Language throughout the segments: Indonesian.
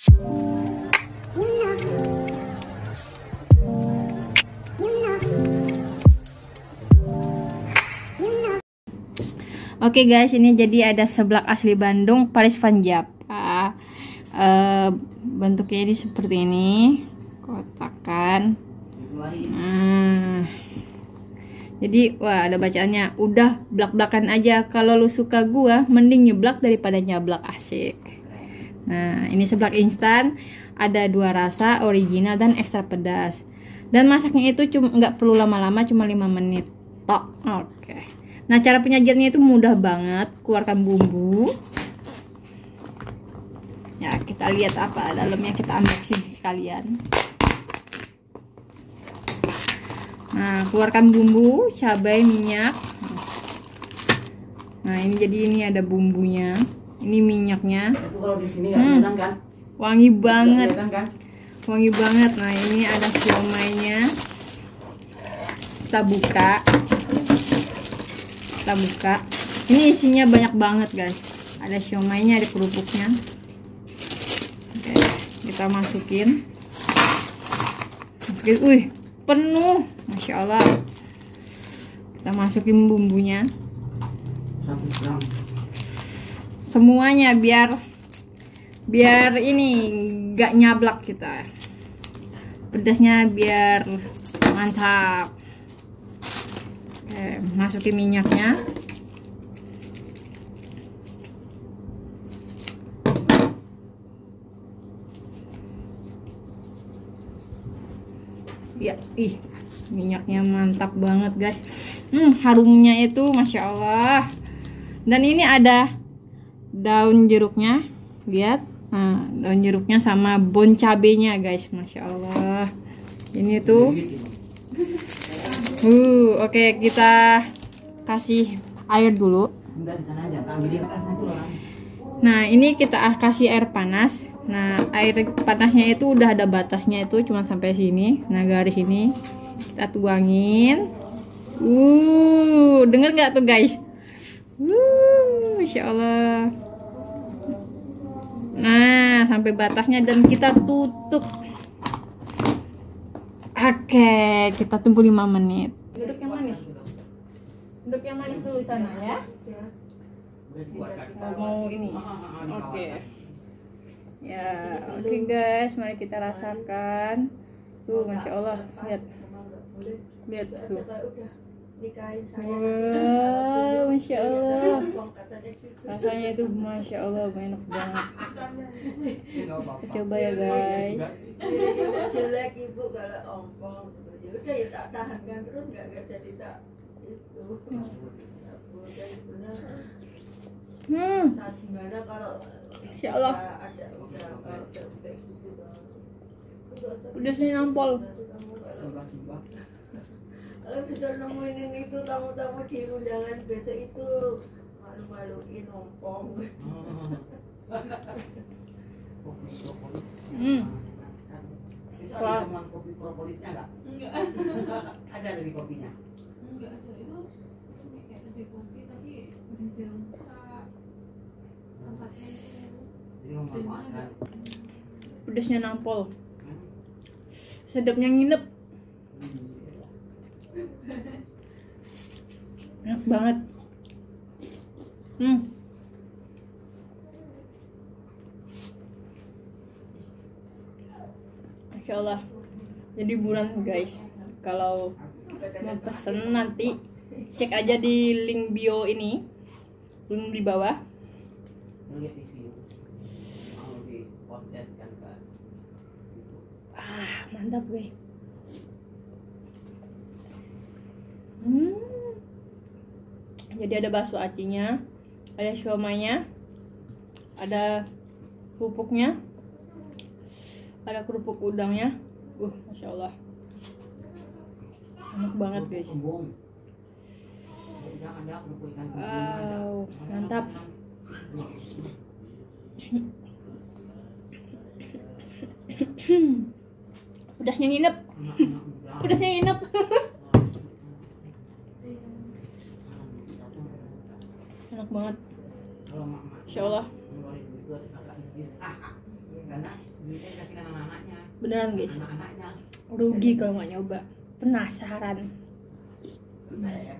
Oke guys, ini jadi ada seblak asli Bandung, Paris Van Java. Uh, bentuknya ini seperti ini, kotakan. Nah, jadi wah ada bacaannya. Udah blak-blakan aja. Kalau lu suka gua, mending nyeblak daripada nyablak asik. Nah, ini seblak instan. Ada dua rasa, original dan ekstra pedas. Dan masaknya itu cuma nggak perlu lama-lama, cuma 5 menit. Tok. Oke. Nah, cara penyajiannya itu mudah banget. Keluarkan bumbu. Ya, kita lihat apa dalamnya kita unboxing sekalian. Nah, keluarkan bumbu, cabai, minyak. Nah, ini jadi ini ada bumbunya. Ini minyaknya. hmm, kan? Wangi banget. Kan? Wangi banget. Nah, ini ada siomay-nya. Kita buka kita buka ini isinya banyak banget guys ada siomaynya ada kerupuknya oke kita masukin oke wih penuh masya allah kita masukin bumbunya semuanya biar biar ini gak nyablak kita pedasnya biar mantap Oke, masukin minyaknya. Ya, ih, minyaknya mantap banget, guys. Hmm, harumnya itu masya Allah. Dan ini ada daun jeruknya, lihat. Nah, daun jeruknya sama bon cabenya, guys, masya Allah. Ini tuh Uh, oke okay, kita kasih air dulu. Nah, ini kita kasih air panas. Nah, air panasnya itu udah ada batasnya itu cuma sampai sini. Nah, garis ini kita tuangin. Uh, denger nggak tuh guys? Uh, masya Allah. Nah, sampai batasnya dan kita tutup. Oke, kita tunggu 5 menit. Duduk yang manis. Duduk yang manis dulu sana ya. Oh, mau ini. Oke. Ya, oke okay guys, mari kita rasakan. Tuh, masya Allah, lihat. Lihat tuh nikahin saya wow, masya Allah rasanya itu masya Allah enak banget kita coba ya guys jelek ibu kalau ompong ya udah ya tak tahan kan terus nggak jadi tak itu hmm saat gimana kalau Insya Allah ada udah udah udah sini nampol kalau bisa nemuin itu tamu-tamu di undangan besok itu malu-maluin ompong hmm. Bisa ada dengan kopi propolisnya enggak? Enggak. ada dari kopinya? Enggak ada itu kayak ada kopi tapi udah jarang buka tempatnya itu. Pedasnya nampol. Sedapnya nginep. Enak banget. Hmm. Masya Allah. Jadi bulan guys. Kalau mau pesen nanti cek aja di link bio ini. Link di bawah. Ah mantap gue hmm. Jadi ada bakso acinya ada siomaynya ada kerupuknya ada kerupuk udangnya. Uh masya allah. Enak banget guys. wow mantap. pedasnya nginep. Pedasnya nginep enak banget. Insya Allah duitnya kasihkan anak-anaknya beneran guys. Rugi kalau nggak nyoba. Penasaran. Saya.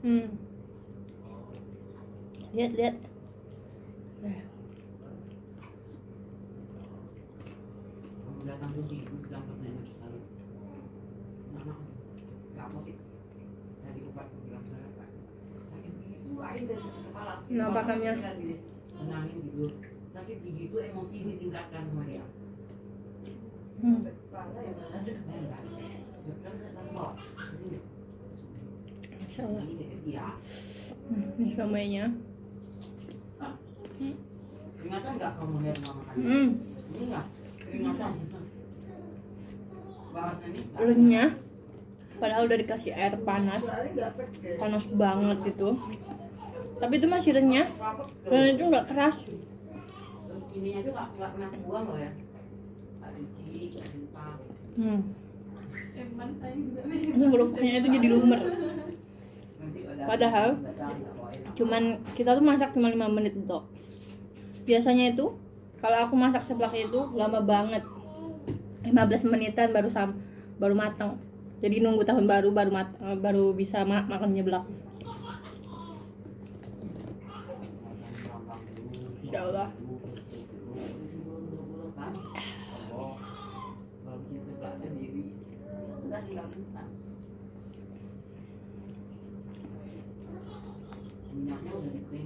Hmm. Lihat lihat nah, tuh di itu sedang bermain selalu. Mama sih. Jadi kupat bilang sakit sakit gigi itu lain dari sakit kepala kepala gitu. tenangin gitu. Sakit gigi itu emosi ditingkatkan sama dia. Hmm. saya enggak kan saya kan bawa ke sini. Masya Allah. Ini hmm, ini kamenya Keringatan nggak kamu lihat mama kamu? hmm. Ini nggak? Keringatan. Ini. renyah padahal udah dikasih air panas. Panas banget itu tapi itu masih renyah. Dan itu nggak keras. Terus ininya tuh nggak nggak pernah buang loh ya. Hmm. ini beruknya itu jadi lumer. Padahal, cuman kita tuh masak cuma 5 menit tuh biasanya itu kalau aku masak seblak itu lama banget 15 menitan baru sam baru matang jadi nunggu tahun baru baru mat eh, baru bisa ma makan nyeblak Insya Allah.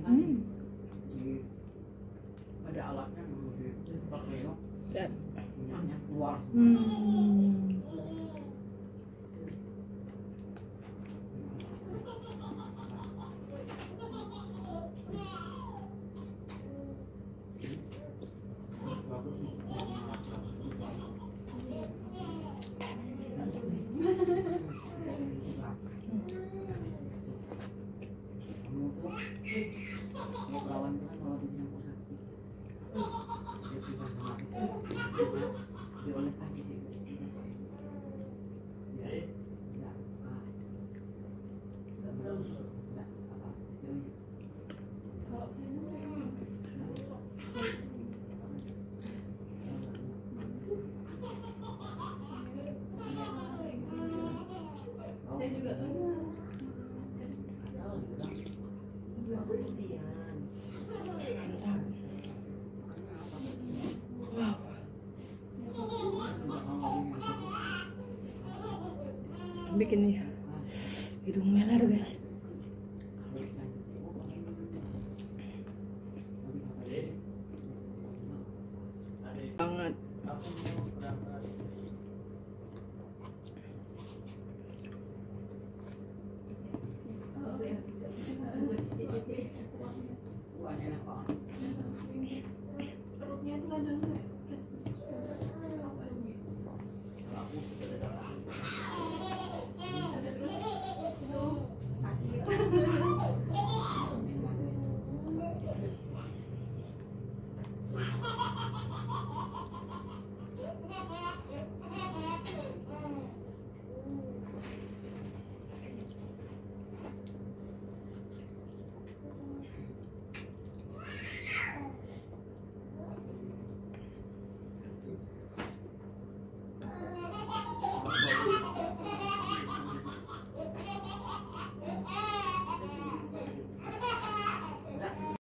Hmm. Di- ada alatnya keluar semua. hmm. Di? Bikin hidung melar guys. Banget. tuh kadang